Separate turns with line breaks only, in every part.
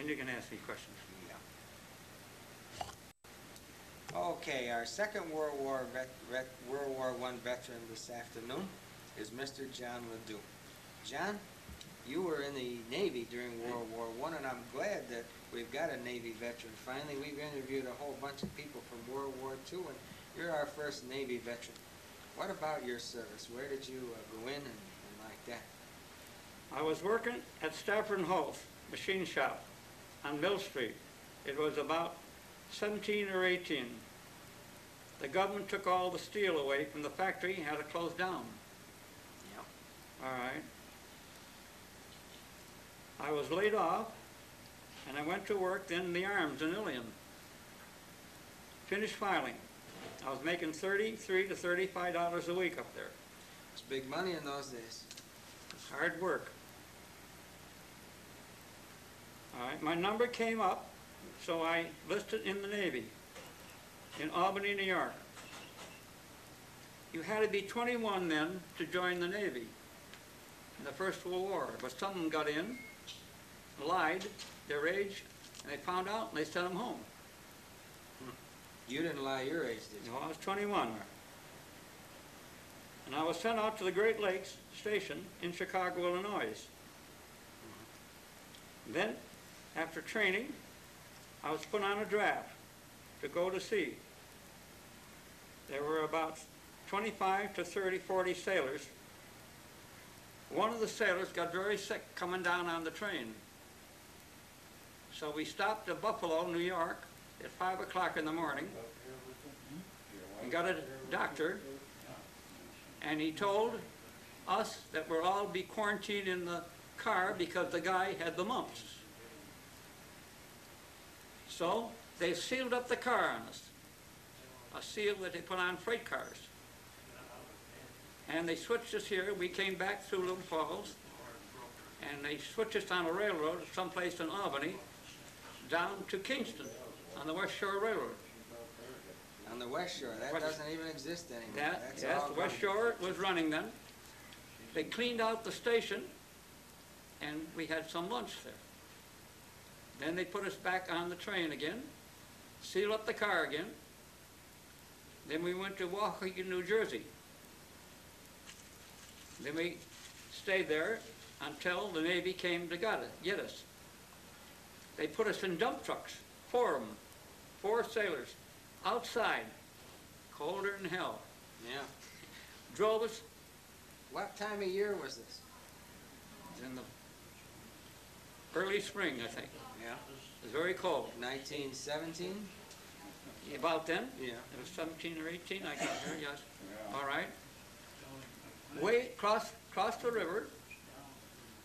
and you can ask me questions.
Okay, our Second World War vet, vet, World War One veteran this afternoon is Mr. John LaDue. John, you were in the Navy during World War One, and I'm glad that we've got a Navy veteran. Finally, we've interviewed a whole bunch of people from World War Two, and you're our first Navy veteran. What about your service? Where did you uh, go in and, and like that?
I was working at Stafford Holt Machine Shop on Mill Street. It was about 17 or 18. The government took all the steel away from the factory, and had it closed down.
Yep.
All right. I was laid off, and I went to work then in the arms in Ilion. Finished filing. I was making 33 to 35 dollars a week up there.
It's big money in those days.
It's hard work. All right, my number came up, so I listed in the Navy in Albany, New York. You had to be 21 then to join the Navy in the First World War. But some of them got in, lied their age, and they found out and they sent them home.
You didn't lie your age, did
You know, I was 21. And I was sent out to the Great Lakes Station in Chicago, Illinois. Then, after training, I was put on a draft to go to sea. There were about 25 to 30, 40 sailors. One of the sailors got very sick coming down on the train. So we stopped at Buffalo, New York, at 5 o'clock in the morning and got a doctor, and he told us that we'll all be quarantined in the car because the guy had the mumps. So they sealed up the car on us, a seal that they put on freight cars. And they switched us here. We came back through Little Falls, and they switched us on a railroad someplace in Albany down to Kingston on the West Shore Railroad.
On the West Shore, that
West-
doesn't even exist anymore.
That,
That's
yes, the West. Shore was running then. They cleaned out the station, and we had some lunch there. Then they put us back on the train again, sealed up the car again. Then we went to Weehawken, New Jersey. Then we stayed there until the Navy came to get us, get us. They put us in dump trucks, four of them, four sailors, outside, colder than hell
Yeah.
drove us
What time of year was this?
in the early spring, I think.
Yeah.
It was very cold.
1917?
About then,
Yeah.
it was 17 or 18, I got there, yes. All right. Way across, across the river,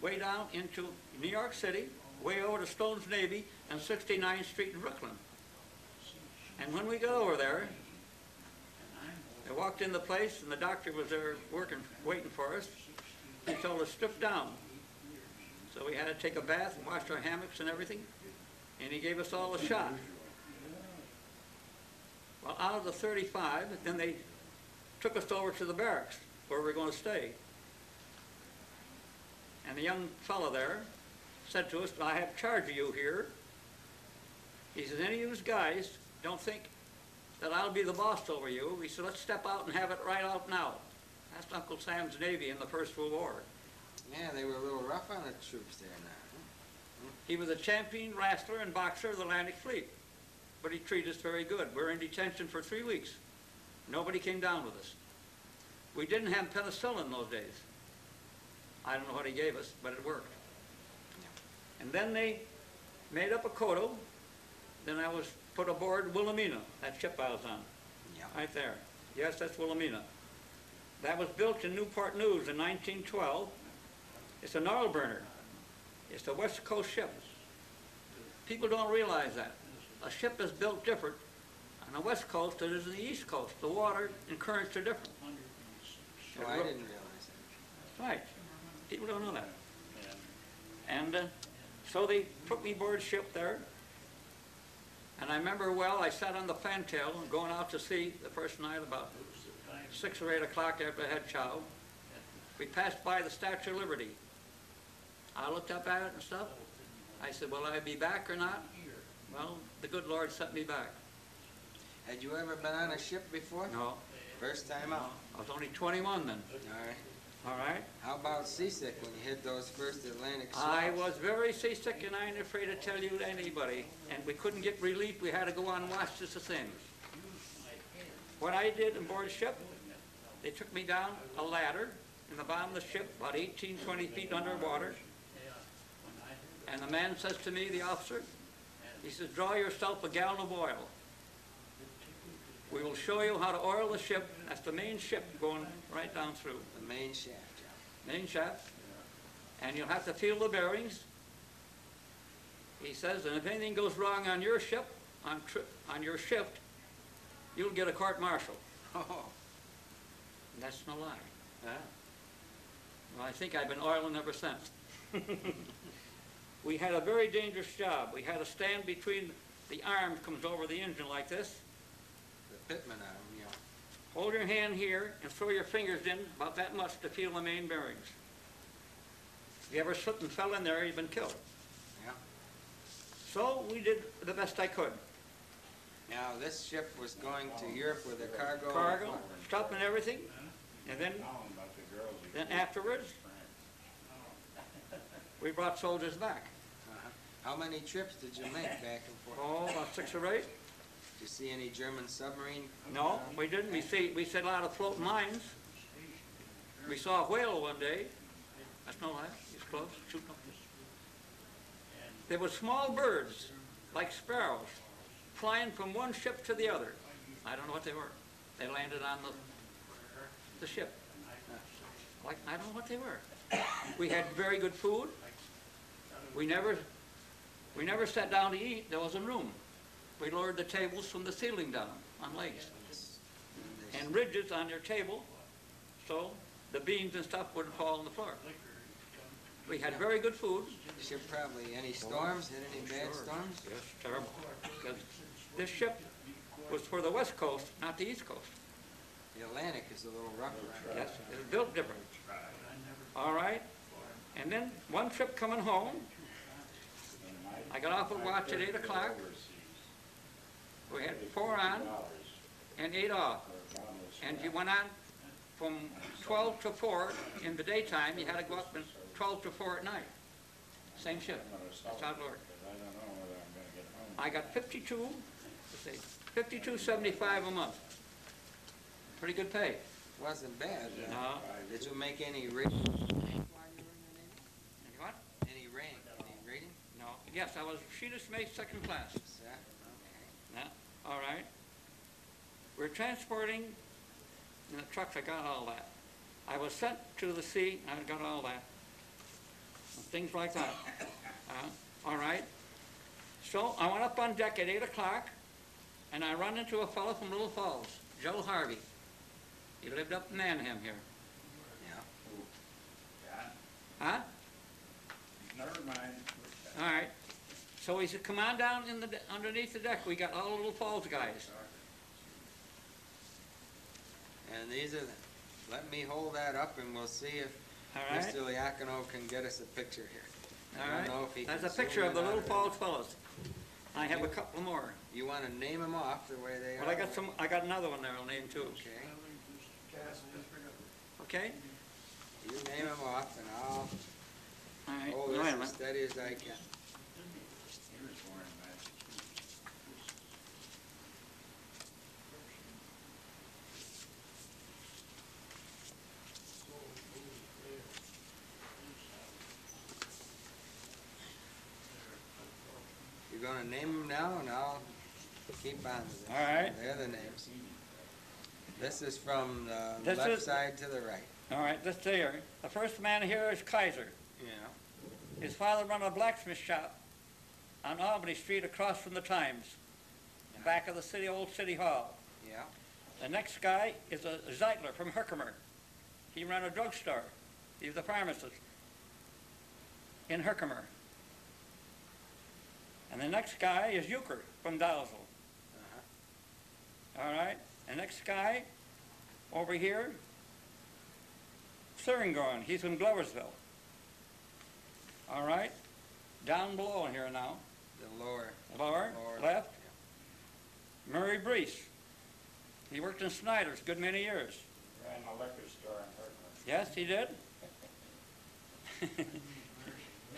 way down into New York City, way over to Stone's Navy and 69th Street in Brooklyn. And when we got over there, I walked in the place and the doctor was there working, waiting for us. He told us strip down. So we had to take a bath and wash our hammocks and everything. And he gave us all a shot. Well, out of the 35, then they took us over to the barracks where we were going to stay. And the young fellow there said to us, I have charge of you here. He says, any of you guys don't think that I'll be the boss over you. He said, let's step out and have it right out now. That's Uncle Sam's Navy in the First World War.
Yeah, they were a little rough on the troops there now.
He was a champion wrestler and boxer of the Atlantic Fleet, but he treated us very good. We were in detention for three weeks. Nobody came down with us. We didn't have penicillin those days. I don't know what he gave us, but it worked. And then they made up a kodo. Then I was put aboard Wilhelmina, that ship I was on,
Yeah.
right there. Yes, that's Wilhelmina. That was built in Newport News in 1912. It's an oil burner. It's a West Coast ship. People don't realize that. A ship is built different on the West Coast than it is on the East Coast. The water and currents are different.
Oh, I didn't realize that.
Right. People don't know that. And uh, so they took me aboard ship there. And I remember well, I sat on the fantail going out to sea the first night about six or eight o'clock after I had chow. We passed by the Statue of Liberty. I looked up at it and stuff. I said, will I be back or not? Well, the good Lord sent me back.
Had you ever been on a ship before?
No,
First time out?
I was only 21 then,
All right.
all right?
How about seasick when you hit those first Atlantic swells?
I was very seasick and I ain't afraid to tell you to anybody. And we couldn't get relief, we had to go on and watch this thing. What I did on board ship, they took me down a ladder in the bottom of the ship, about 18, 20 feet underwater. And the man says to me, the officer, he says, draw yourself a gallon of oil. We will show you how to oil the ship. That's the main ship going right down through
The main shaft, yeah.
main shaft, and you'll have to feel the bearings. He says, and if anything goes wrong on your ship, on tri- on your shift, you'll get a court martial.
Oh,
And that's no lie.
yeah.
Well, I think I've been oiling ever since. We had a very dangerous job. We had to stand between, the arm comes over the engine like this.
The pitman arm, yeah.
Hold your hand here and throw your fingers in about that much to feel the main bearings. If you ever slipped and fell in there, you've been killed.
Yeah.
So we did the best I could.
Now, this ship was going to Europe with a cargo.
cargo,
what?
stuff and everything, and then, then afterwards, we brought soldiers back.
How many trips did you make back and forth?
Oh, about six or eight?
Did you see any German submarine?
No, we didn't. We see, we said a lot of floating mines. We saw a whale one day. That's no lie. He's close, shooting up. There were small birds, like sparrows, flying from one ship to the other. I don't know what they were. They landed on the, the ship. Like, I don't know what they were. We had very good food. We never, we never sat down to eat. There wasn't room. We lowered the tables from the ceiling down on legs and ridges on your table, so the beans and stuff wouldn't fall on the floor. We had very good food.
Ship probably, any storms, hit any bad storms?
Yes, terrible. Because this ship was for the west coast, not the east coast.
The Atlantic is a little rougher.
Yes, it's built different. All right? And then one trip coming home, I got off at watch at eight o'clock. We had four on and eight off. And you went on from twelve to four in the daytime, you had to go up from twelve to four at night. Same shift. That's how it worked. I got fifty-two, let's see, fifty-two seventy-five a month. Pretty good pay.
Wasn't bad.
No,
Did you make any ra- while you were in the Navy?
any what?
Any rank, any rating?
No, yes, I was Sheeta Smith, second class.
Sir? Okay.
Yeah, all right. We're transporting in the trucks, I got all that. I was sent to the sea, I got all that. Things like that. Uh, all right. So I went up on deck at eight o'clock, and I run into a fellow from Little Falls, Joe Harvey. He lived up in Manheim here.
Yeah.
Huh?
Never mind.
All right. So he said, come on down in the, underneath the deck, we got all the Little Falls guys.
And these are, the- let me hold that up and we'll see if
right?
Mr. Liacono can get us a picture here.
All
I
right.
don't know if he can
a picture of the Little
it.
Falls fellows. I have a couple more.
You wanna name them off the way they are?
Well, I got some, I got another one there I'll name too.
Okay,
Okay?
you name them off and I'll
All right.
hold this as steady as I can. Name them now and I'll keep on.
All right.
They're the names. This is from the
This
left
is-
side to the right,
All right, this here. The first man here is Kaiser.
know.
His father run a blacksmith shop on Albany Street across from the Times, back of the city, old city hall.
Yeah,
The next guy is a Zeitler from Herkimer. He ran a drugstore. He was a pharmacist in Herkimer. And the next guy is Euchre from Dowsel.
uh-huh.
All right? The next guy over here, Seringorn. He's from Gloversville. All right? down below here now,
The lower,
lower,
Lower.
left, Murray Brees. He worked in Snyder's a good many years.
Ran a liquor store in Hartford.
Yes, he did.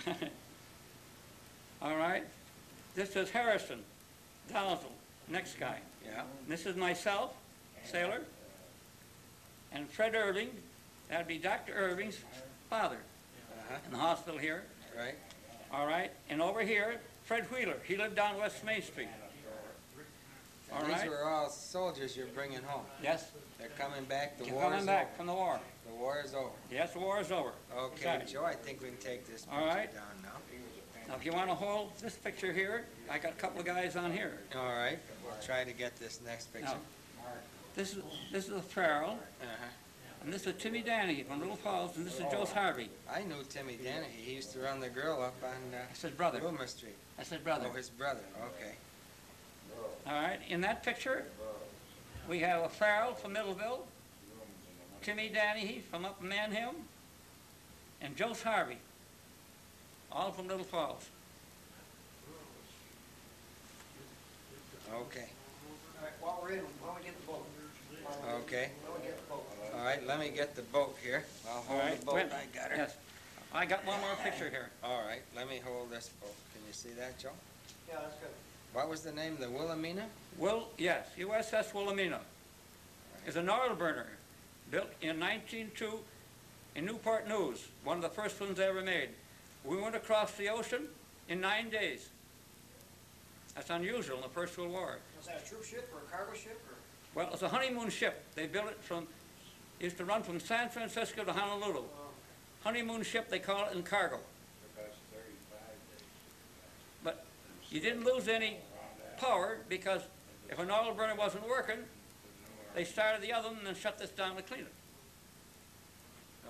All right. This is Harrison, Donaldson, next guy.
yeah,
This is myself, sailor, and Fred Irving, that'd be Dr. Irving's father
uh-huh,
in the hospital here.
right,
All right, and over here, Fred Wheeler. He lived down West Main Street. All
And
right.
these were all soldiers you're bringing home.
Yes,
They're coming back, the war
coming
is
back
over.
from the war.
The war is over.
Yes, the war is over.
Okay,
Exactly.
Joe, I think we can take this
All
picture
right.
down now.
Now, if you want to hold this picture here, I got a couple of guys on here.
All right, we'll try to get this next picture.
Now, this is this is a Farrell,
Uh-huh.
and this is Timmy Danahy from Little Falls, and this is Joe Harvey.
I knew Timmy Danahy. He used to run the grill up on uh,
his brother.
Boomer Street.
That's his brother.
Oh, his brother, okay.
All right, in that picture, we have a Farrell from Middleville, Timmy Danahy from up in Manheim, and Joe Harvey, all from Little Falls.
Okay,
All right, while we're in, why don't we get the boat?
okay.
Why don't we get the boat?
All right, let me get the boat here. I'll
All
hold
right,
the boat.
wait-
I got her.
Yes, I got one more picture here.
All right, let me hold this boat. Can you see that, Joe?
Yeah, that's good.
What was the name? The Wilhelmina?
Will, yes, USS Wilhelmina is an oil burner built in 1902 in Newport News, one of the first ones they ever made. We went across the ocean in nine days. That's unusual in the First World War.
Was that a troop ship or a cargo ship or?
Well, it's a honeymoon ship. They built it from, used to run from San Francisco to Honolulu.
Oh,
Honeymoon ship, they call it in cargo.
The best thirty-five days.
But you didn't lose any power because if an oil burner wasn't working, they started the other one and then shut this down to clean it.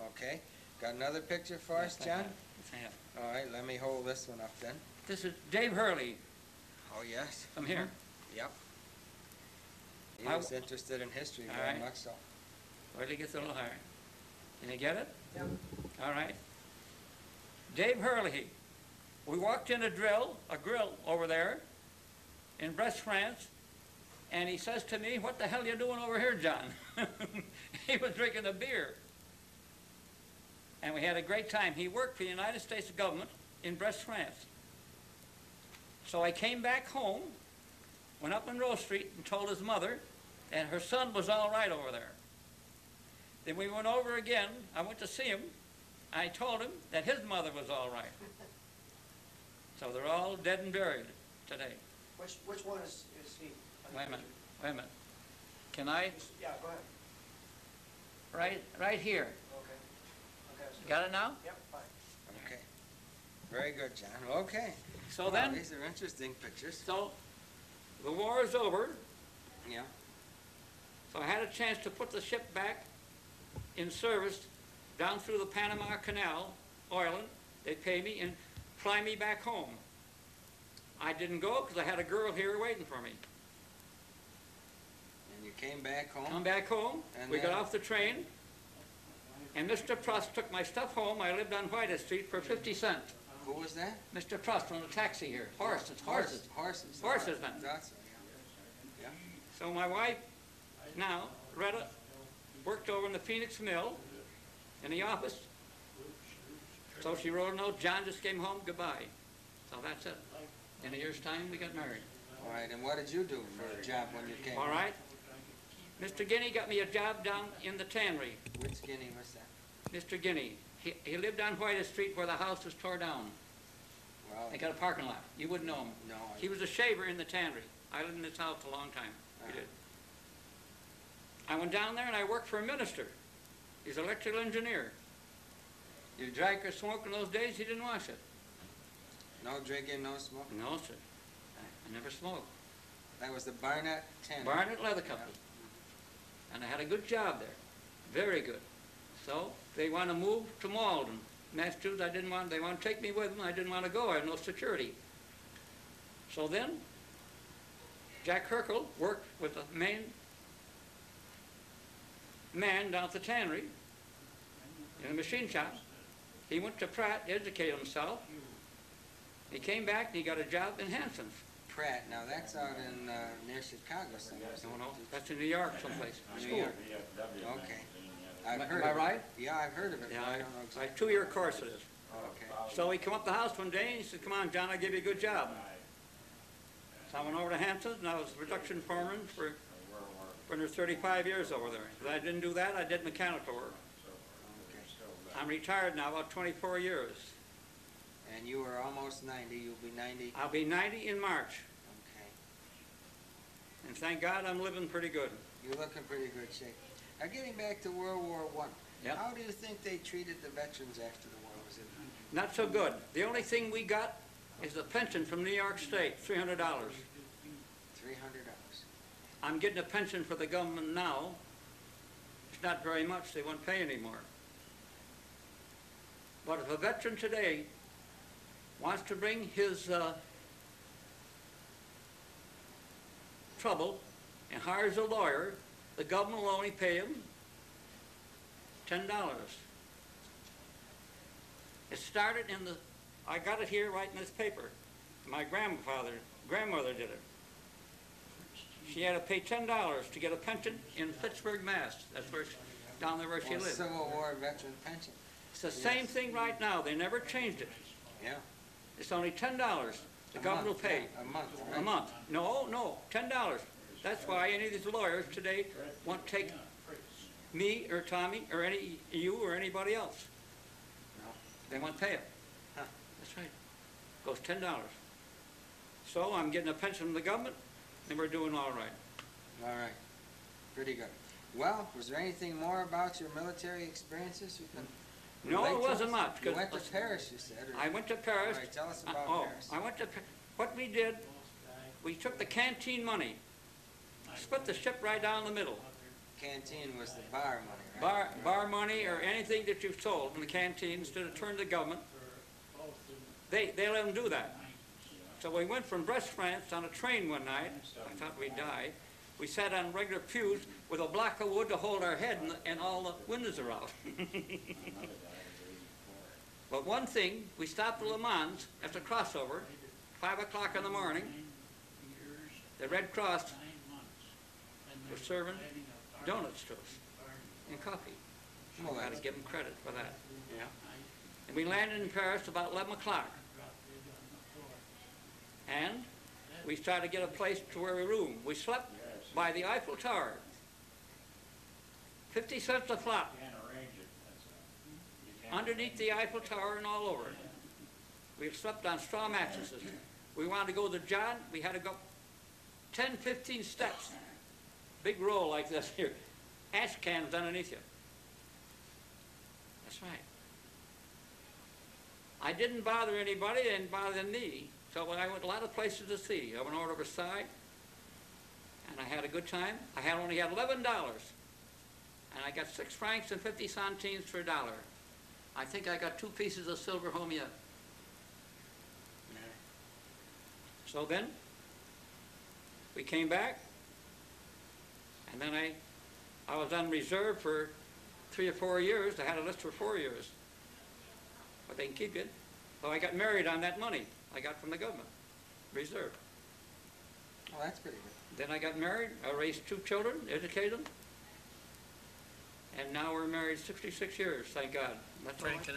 Okay. Got another picture for us, John?
Yes, I have.
All right, let me hold this one up then.
This is Dave Hurley
Oh, yes.
from here. Mm-hmm.
Yep. He
I-
was interested in history
All
very
right.
much so.
Wait till it gets a little higher. Can you get it?
Yep.
All right. Dave Hurley. We walked in a drill, a grill over there in Brest, France, and he says to me, what the hell are you doing over here, John? he was drinking a beer. And we had a great time. He worked for the United States government in Brest, France. So I came back home, went up Monroe Street and told his mother and her son was all right over there. Then we went over again. I went to see him. I told him that his mother was all right. So they're all dead and buried today.
Which, which one is, is he?
Wait a minute, wait a minute. Can I,
Yeah, go ahead.
right, right here.
Okay. Okay. so-
Got it now?
Yep, fine.
Okay. Very good, John. Okay.
So
Wow,
then,
These are interesting pictures.
so the war is over.
Yeah.
So I had a chance to put the ship back in service down through the Panama Canal, oiling. They pay me and fly me back home. I didn't go because I had a girl here waiting for me.
And you came back home?
Come back home,
And
we got
then-
off the train, and Mr. Prust took my stuff home. I lived on White Street for 50 cents.
Who was that?
Mr. Prust on the taxi here. Horses, horses.
Horses.
Horses, then.
That's, yeah.
So my wife, now, Retta, worked over in the Phoenix Mill in the office. So she wrote a note, John just came home, goodbye. So that's it. In a year's time, we got married.
All right, and what did you do for a job when you came?
All right? Mr. Guinea got me a job down in the tannery.
Which guinea was that?
Mr. Guinea. He, he lived on White Street where the house was tore down.
Well,
They got a parking lot. You wouldn't know him.
no, I-
He was a shaver in the tannery. I lived in his house a long time. He ah. did. I went down there and I worked for a minister. He's an electrical engineer. You drank or smoked in those days, he didn't wash it.
no drinking, no smoking.
No, sir. I- never smoked.
That was the Barnett Ten.
Barnett Leather Company. And I had a good job there. Very good. So they want to move to Malden. Massachusetts, I didn't want, they want to take me with them. I didn't want to go. I had no security. So then, Jack Herkel worked with the main man down at the tannery in the machine shop. He went to Pratt to educate himself. He came back and he got a job in Hanson's.
Pratt, now that's out in, uh, near Chicago somewhere.
No, no, that's in New York someplace,
New
school.
York. Okay. I've heard
am I right?
Yeah, I've heard of it,
Yeah,
but I
I-
don't know
I,
exactly.
two-year course it is.
Okay.
So he come up the house one day and he said, come on, John, I'll give you a good job. So I went over to Hanson's and I was production foreman for, for under thirty-five years over there. If I didn't do that, I did mechanical work.
so forth.
Okay.
Still that.
I'm retired now, about twenty-four years.
And you are almost ninety, you'll be ninety,
I'll be ninety in March,
okay.
and thank God I'm living pretty good.
You're looking pretty good shape. Now, getting back to World War One.
Yep.
How do you think they treated the veterans after the war? Was it
Not so good. The only thing we got is a pension from New York State, three hundred dollars.
three hundred dollars?
I'm getting a pension for the government now. It's not very much, they won't pay anymore. But if a veteran today wants to bring his, uh, trouble and hires a lawyer, the government will only pay him ten dollars. It started in the, I got it here right in this paper. My grandfather, grandmother did it. She had to pay ten dollars to get a pension in Pittsburgh, Mass. That's where, she- down there where she lived.
Civil War veteran pension,
It's the same thing right now. They never changed it.
yeah.
It's only ten dollars. The government will pay.
A month,
A month. No, no, ten dollars. That's why any of these lawyers today won't take me or Tommy or any, you or anybody else.
No.
They won't pay it.
Huh.
That's right. Goes ten dollars. So I'm getting a pension from the government and we're doing all right.
All right, pretty good. Well, was there anything more about your military experiences you can?
No,
relate
it
to
wasn't much,
You
'cause-
went to Paris, you said, or?
I went to Paris.
All right, tell us
Uh,
about
oh,
Paris.
I went to, Pa- what we did, we took the canteen money, split the ship right down the middle.
Canteen was the bar money, right?
Bar, bar money or anything that you've sold in the canteen, instead of turn to the government, they, they let them do that. So we went from Brest, France on a train one night, I thought we'd die. We sat on regular pews with a block of wood to hold our head and, and all the windows are out. But one thing, we stopped at Le Mans after crossover, five o'clock in the morning. The Red Cross was serving donuts to us and coffee.
Well,
I gotta give them credit for that.
Yeah.
And we landed in Paris about eleven o'clock. And we started to get a place to where we room. We slept by the Eiffel Tower. Fifty cents a flop
You can't arrange it, that's all. You can't
underneath the Eiffel Tower and all over. We slept on straw mattresses. We wanted to go to John, we had to go 10, 15 steps. Big roll like this here. Ash cans underneath you. That's right. I didn't bother anybody, they didn't bother me. So when I went a lot of places to see. I went over to Versailles, and I had a good time. I had only had eleven dollars, and I got six francs and fifty centimes for a dollar. I think I got two pieces of silver home yet. So then, we came back, and then I, I was on reserve for three or four years. I had a list for four years. But they can keep it. So I got married on that money I got from the government, reserve.
Well, that's pretty good.
Then I got married, I raised two children, educated them. And now we're married sixty-six years, thank God. That's can